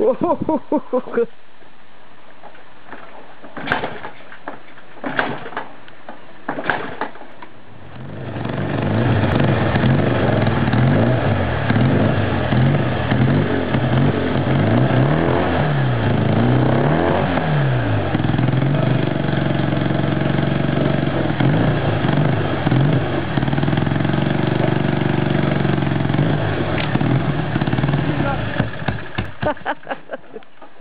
Whoa! ha ha ha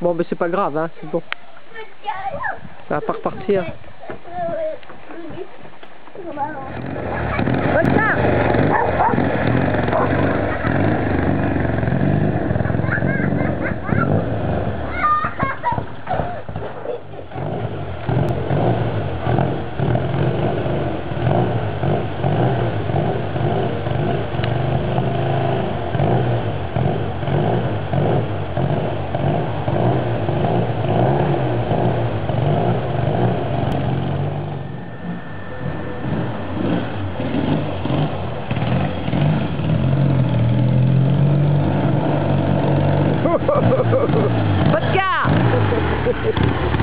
Bon, mais c'est pas grave, hein, c'est bon. on va pas repartir. Ha, ha, ha.